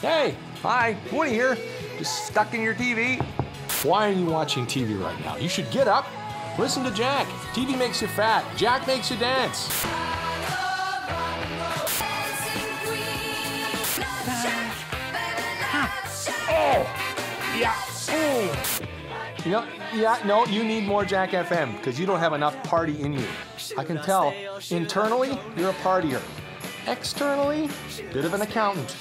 Hey, hi, Woody here. Just stuck in your TV. Why are you watching TV right now? You should get up, listen to Jack. TV makes you fat, Jack makes you dance. Oh, yeah. You know, yeah, no, you need more Jack FM because you don't have enough party in you. I can tell. Internally, you're a partier. Externally, bit of an accountant.